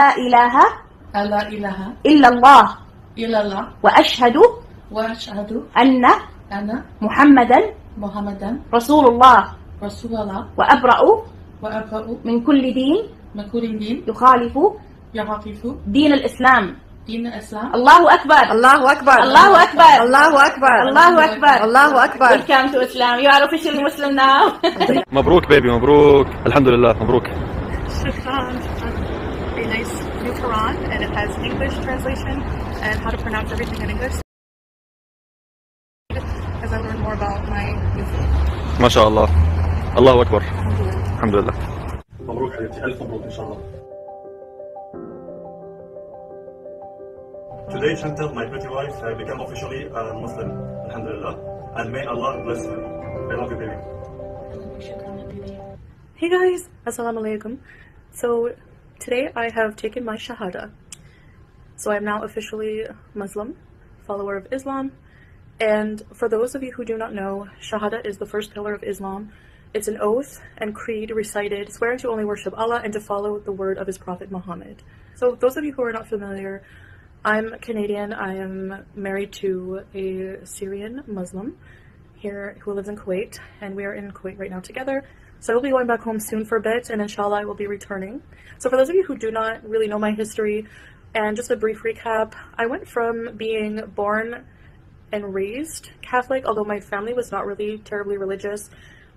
لا إله ألا إله إلا الله. إلا الله. وأشهد وأشهد أن أن محمدا محمدا رسول الله رسول الله وأبرأ وأبرأ من كل دين من كل دين. يخالف يخالف دين الإسلام. دين الإسلام. الله أكبر. الله أكبر. الله أكبر. الله أكبر. الله أكبر. الله أكبر. Welcome to Islam. You are officially Muslim now. مبروك بيبي مبروك. الحمد لله مبروك. Shukran. A nice new Quran, and it has English translation and how to pronounce everything in English. As I learn more about my new faith. ما شاء الله الله اكبر الحمد لله مبروك حبيبتي ألف مبروك إن شاء الله Today Chantal, my pretty wife, has become officially a Muslim, Alhamdulillah, and may Allah bless her. I love you, baby. Hey guys, Assalamu alaikum. So today I have taken my Shahada. So I'm now officially Muslim, follower of Islam. And for those of you who do not know, Shahada is the first pillar of Islam. It's an oath and creed recited, swearing to only worship Allah and to follow the word of His Prophet Muhammad. So, those of you who are not familiar, I'm Canadian. I am married to a Syrian Muslim here who lives in Kuwait, and we are in Kuwait right now together. So I'll be going back home soon for a bit, and inshallah I will be returning. So for those of you who do not really know my history, and just a brief recap, I went from being born and raised Catholic, although my family was not really terribly religious,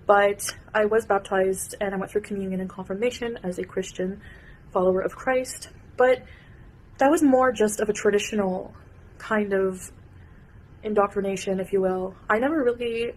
but I was baptized and I went through communion and confirmation as a Christian follower of Christ. But that was more just of a traditional kind of indoctrination, if you will. I never really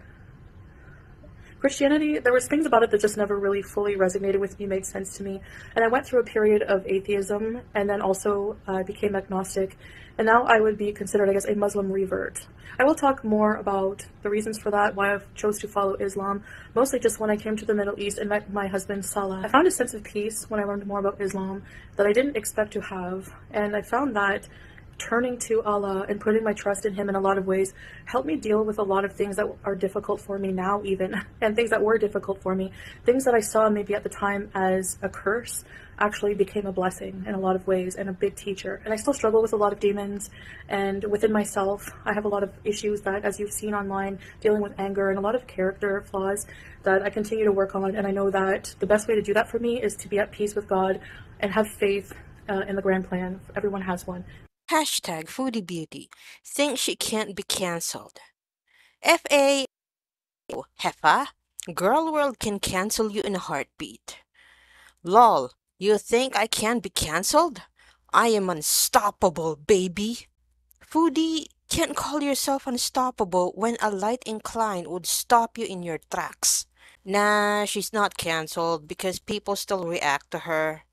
Christianity, there was things about it that just never really fully resonated with me, made sense to me. And I went through a period of atheism and then also uh, became agnostic. And now I would be considered, I guess, a Muslim revert. I will talk more about the reasons for that, why I chose to follow Islam, mostly just when I came to the Middle East and met my husband Salah. I found a sense of peace when I learned more about Islam that I didn't expect to have. And I found that turning to Allah and putting my trust in Him in a lot of ways helped me deal with a lot of things that are difficult for me now, even, and things that were difficult for me. Things that I saw maybe at the time as a curse actually became a blessing in a lot of ways and a big teacher. And I still struggle with a lot of demons, and within myself, I have a lot of issues that, as you've seen online, dealing with anger and a lot of character flaws that I continue to work on. And I know that the best way to do that for me is to be at peace with God and have faith uh, in the grand plan. Everyone has one. Hashtag Foodie Beauty thinks she can't be cancelled. F.A. Hefa, Girl World can cancel you in a heartbeat. Lol, you think I can't be cancelled? I am unstoppable, baby. Foodie can't call yourself unstoppable when a light incline would stop you in your tracks. Nah, she's not cancelled because people still react to her.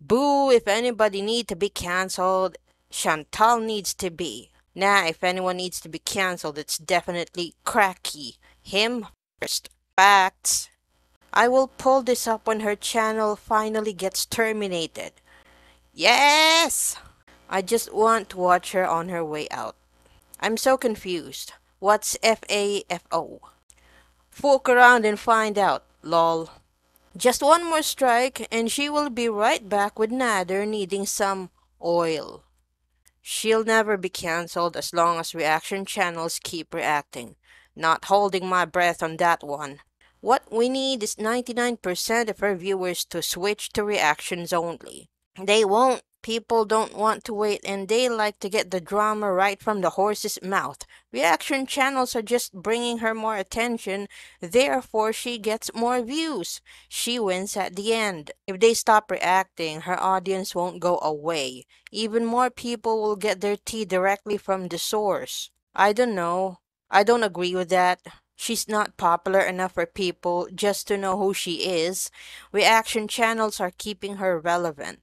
Boo, if anybody need to be cancelled, Chantal needs to be. Nah, if anyone needs to be cancelled, it's definitely Cracky. Him first. Facts. I will pull this up when her channel finally gets terminated. Yes! I just want to watch her on her way out. I'm so confused. What's FAFO? Fork around and find out, lol. Just one more strike and she will be right back with Nader needing some oil. She'll never be cancelled as long as reaction channels keep reacting. Not holding my breath on that one. What we need is 99% of our viewers to switch to reactions only. They won't. People don't want to wait and they like to get the drama right from the horse's mouth. Reaction channels are just bringing her more attention, therefore she gets more views. She wins at the end. If they stop reacting, her audience won't go away. Even more people will get their tea directly from the source. I don't know. I don't agree with that. She's not popular enough for people just to know who she is. Reaction channels are keeping her relevant.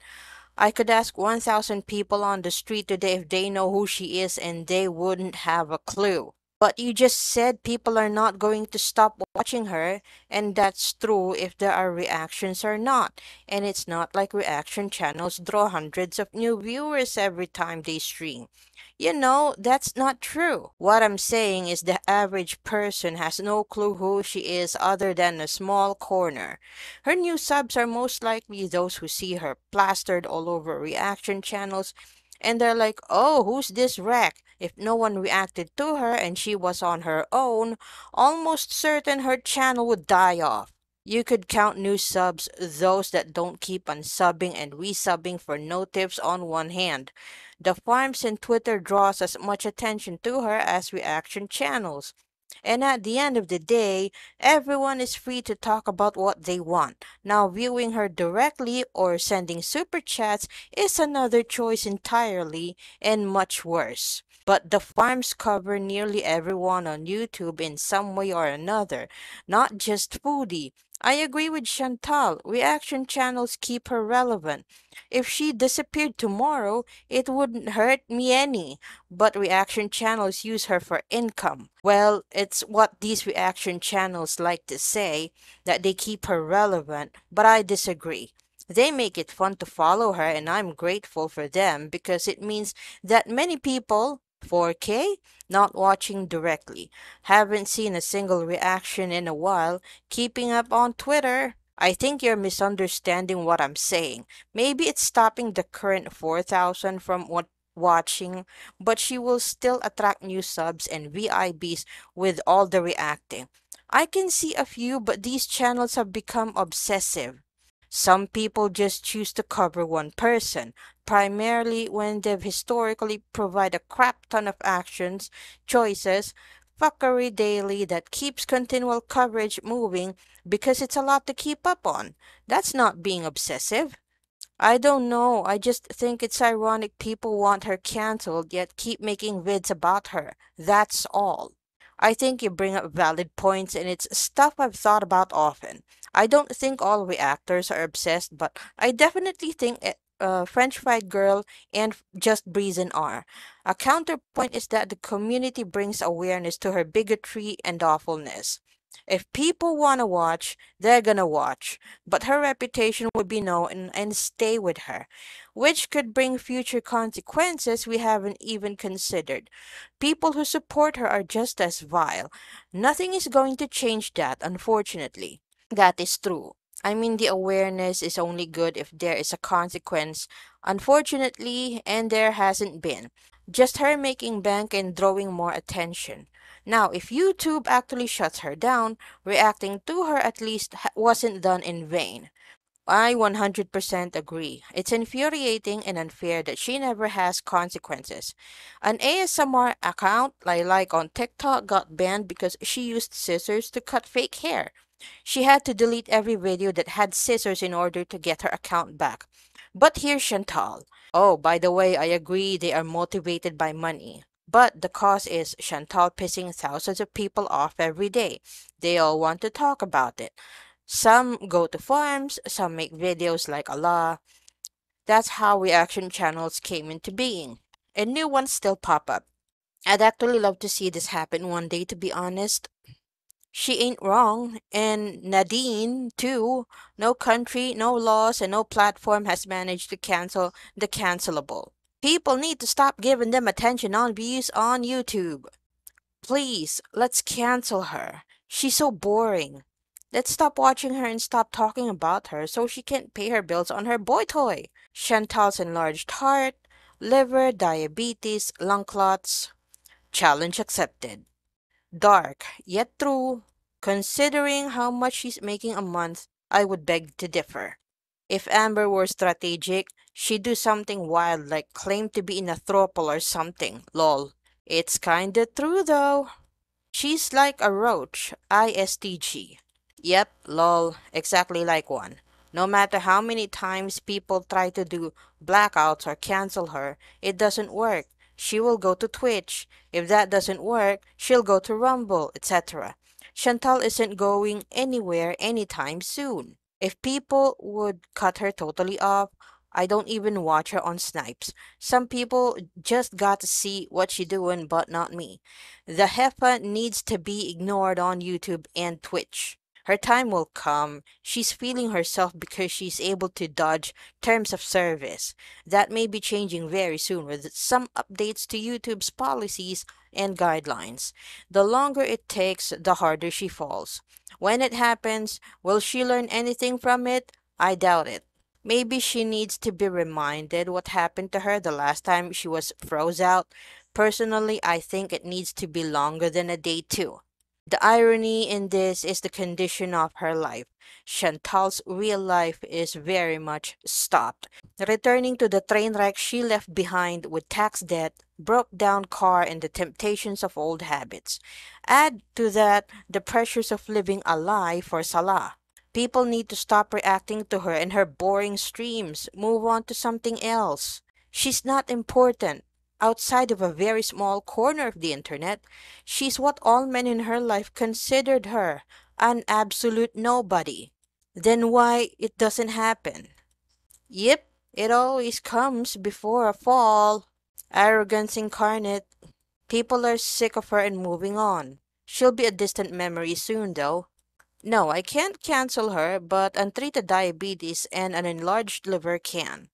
I could ask 1,000 people on the street today if they know who she is and they wouldn't have a clue. But you just said people are not going to stop watching her, and that's true if there are reactions or not. And it's not like reaction channels draw hundreds of new viewers every time they stream. You know, that's not true. What I'm saying is the average person has no clue who she is other than a small corner. Her new subs are most likely those who see her plastered all over reaction channels and they're like, oh, who's this wreck? If no one reacted to her and she was on her own, almost certain her channel would die off. You could count new subs, those that don't keep on subbing and resubbing for no tips on one hand. The farms in Twitter draws as much attention to her as reaction channels. And at the end of the day, everyone is free to talk about what they want. Now, viewing her directly or sending super chats is another choice entirely and much worse. But the farms cover nearly everyone on YouTube in some way or another, not just foodie. I agree with Chantal. Reaction channels keep her relevant. If she disappeared tomorrow, it wouldn't hurt me any. But reaction channels use her for income. Well, it's what these reaction channels like to say, that they keep her relevant, but I disagree. They make it fun to follow her, and I'm grateful for them because it means that many people, 4K, not watching directly, haven't seen a single reaction in a while, keeping up on Twitter. I think you're misunderstanding what I'm saying. Maybe it's stopping the current 4,000 from what watching, but she will still attract new subs and VIBs with all the reacting. I can see a few, but these channels have become obsessive. Some people just choose to cover one person, primarily when they've historically provided a crap ton of actions, choices, fuckery daily that keeps continual coverage moving because it's a lot to keep up on. That's not being obsessive. I don't know. I just think it's ironic people want her canceled yet keep making vids about her. That's all. I think you bring up valid points and it's stuff I've thought about often. I don't think all reactors are obsessed, but I definitely think uh, French Fried Girl and Just Breezin are. A counterpoint is that the community brings awareness to her bigotry and awfulness. If people want to watch, they're gonna watch, but her reputation would be known and stay with her, which could bring future consequences we haven't even considered. People who support her are just as vile. Nothing is going to change that, unfortunately. That is true. I mean, the awareness is only good if there is a consequence. Unfortunately, and there hasn't been. Just her making bank and drawing more attention. Now, if YouTube actually shuts her down, reacting to her at least wasn't done in vain. I 100% agree. It's infuriating and unfair that she never has consequences. An ASMR account I like on TikTok got banned because she used scissors to cut fake hair. She had to delete every video that had scissors in order to get her account back. But here's Chantal. Oh, by the way, I agree they are motivated by money. But the cause is Chantal pissing thousands of people off every day. They all want to talk about it. Some go to farms, some make videos like Allah. That's how reaction channels came into being. And new ones still pop up. I'd actually love to see this happen one day, to be honest. She ain't wrong. And Nadine, too. No country, no laws, and no platform has managed to cancel the cancelable. People need to stop giving them attention on views on YouTube. Please, let's cancel her. She's so boring. Let's stop watching her and stop talking about her so she can't pay her bills on her boy toy. Chantal's enlarged heart, liver, diabetes, lung clots. Challenge accepted dark, yet true. Considering how much she's making a month, I would beg to differ. If Amber were strategic, she'd do something wild like claim to be in a throuple or something, lol. It's kinda true though. She's like a roach, ISTG. Yep, lol, exactly like one. No matter how many times people try to do blackouts or cancel her, it doesn't work she will go to Twitch. If that doesn't work, she'll go to Rumble, etc. Chantal isn't going anywhere anytime soon. If people would cut her totally off, I don't even watch her on Snipes. Some people just got to see what she doing, but not me. The heifer needs to be ignored on YouTube and Twitch. Her time will come. She's feeling herself because she's able to dodge terms of service. That may be changing very soon with some updates to YouTube's policies and guidelines. The longer it takes, the harder she falls. When it happens, will she learn anything from it? I doubt it. Maybe she needs to be reminded what happened to her the last time she was froze out. Personally, I think it needs to be longer than a day too. The irony in this is the condition of her life. Chantal's real life is very much stopped. Returning to the train wreck she left behind with tax debt, broke down car, and the temptations of old habits. Add to that the pressures of living a lie for Salah. People need to stop reacting to her and her boring streams, move on to something else. She's not important. Outside of a very small corner of the internet, she's what all men in her life considered her an absolute nobody. Then why it doesn't happen? Yep, it always comes before a fall. Arrogance incarnate. People are sick of her and moving on. She'll be a distant memory soon, though. No, I can't cancel her, but untreated diabetes and an enlarged liver can.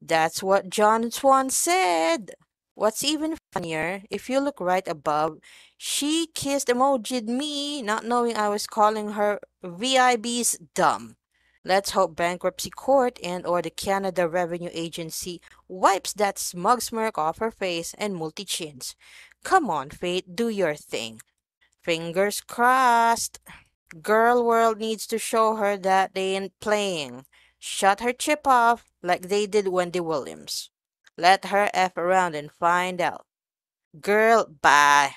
That's what John Swan said. What's even funnier, if you look right above, she kissed emojid me, not knowing I was calling her VIB's dumb. Let's hope bankruptcy court and or the Canada Revenue Agency wipes that smug smirk off her face and multi-chins. Come on, Fate, do your thing. Fingers crossed. Girl World needs to show her that they ain't playing. Shut her chip off like they did Wendy Williams. Let her F around and find out. Girl, bye.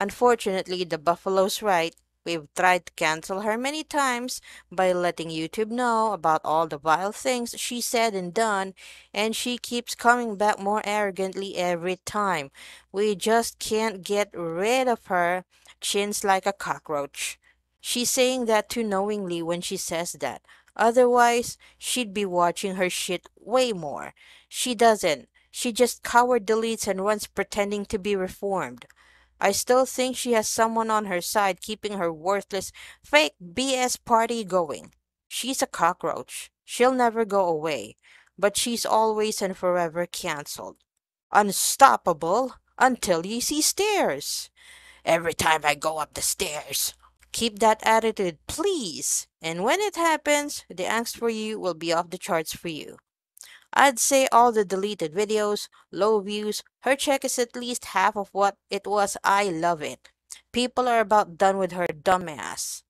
Unfortunately, the Buffalo's right. We've tried to cancel her many times by letting YouTube know about all the vile things she said and done, and she keeps coming back more arrogantly every time. We just can't get rid of her. Chins like a cockroach. She's saying that too knowingly when she says that. Otherwise, she'd be watching her shit way more. She doesn't. She just coward deletes and runs pretending to be reformed. I still think she has someone on her side keeping her worthless, fake BS party going. She's a cockroach. She'll never go away, but she's always and forever cancelled. Unstoppable until you see stairs. Every time I go up the stairs. Keep that attitude, please. And when it happens, the angst for you will be off the charts for you. I'd say all the deleted videos, low views, her check is at least half of what it was. I love it. People are about done with her dumbass.